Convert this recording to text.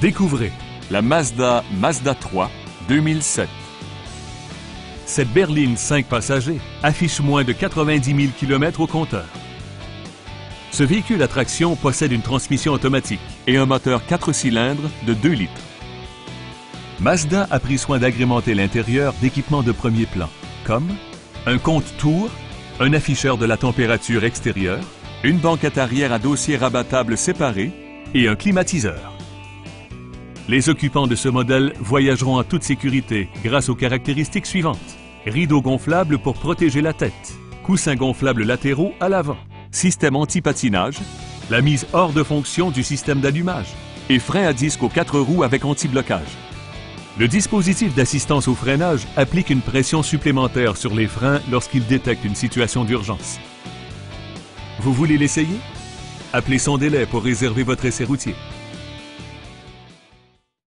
Découvrez la Mazda Mazda 3 2007. Cette berline 5 passagers affiche moins de 90 000 km au compteur. Ce véhicule à traction possède une transmission automatique et un moteur 4 cylindres de 2 litres. Mazda a pris soin d'agrémenter l'intérieur d'équipements de premier plan, comme un compte-tour, un afficheur de la température extérieure, une banquette arrière à dossier rabattable séparé et un climatiseur. Les occupants de ce modèle voyageront en toute sécurité grâce aux caractéristiques suivantes. Rideaux gonflables pour protéger la tête, coussins gonflables latéraux à l'avant, système anti-patinage, la mise hors de fonction du système d'allumage et frein à disque aux quatre roues avec anti-blocage. Le dispositif d'assistance au freinage applique une pression supplémentaire sur les freins lorsqu'il détecte une situation d'urgence. Vous voulez l'essayer? Appelez son délai pour réserver votre essai routier.